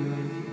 Mm-hmm.